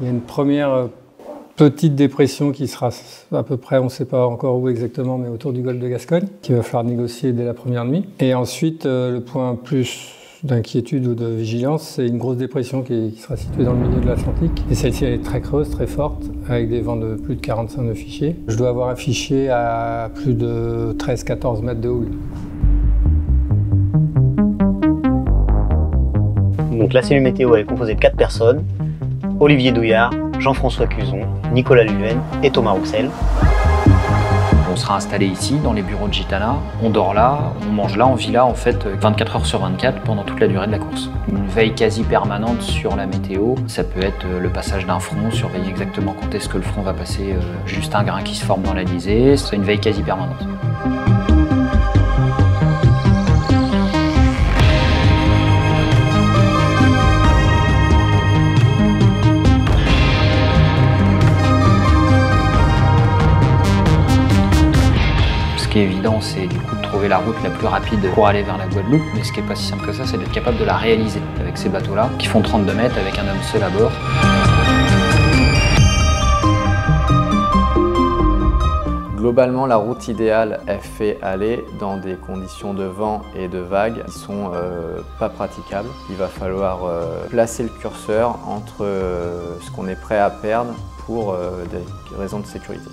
Il y a une première euh, petite dépression qui sera à peu près, on ne sait pas encore où exactement, mais autour du golfe de Gascogne, qu'il va falloir négocier dès la première nuit. Et ensuite, euh, le point plus d'inquiétude ou de vigilance, c'est une grosse dépression qui, sera située dans le milieu de l'Atlantique. Et celle-ci, elle est très creuse, très forte, avec des vents de plus de 45 de fichiers. Je dois avoir un fichier à plus de 13-14 mètres de houle. Donc la cellule météo est composée de 4 personnes, Olivier Douillard, Jean-François Cuzon, Nicolas Luven et Thomas Roussel. On sera installé ici, dans les bureaux de Gitana. On dort là, on mange là, on vit là, en fait, 24 heures sur 24 pendant toute la durée de la course. Une veille quasi permanente sur la météo. Ça peut être euh, le passage d'un front, surveiller exactement quand est-ce que le front va passer, euh, juste un grain qui se forme dans la lisée. C'est une veille quasi permanente. Ce qui est évident, c'est du coup de trouver la route la plus rapide pour aller vers la Guadeloupe, mais ce qui n'est pas si simple que ça, c'est d'être capable de la réaliser avec ces bateaux-là, qui font 32 mètres avec un homme seul à bord. Globalement, la route idéale est fait aller dans des conditions de vent et de vagues qui sont euh, pas praticables. Il va falloir euh, placer le curseur entre euh, ce qu'on est prêt à perdre pour des raisons de sécurité.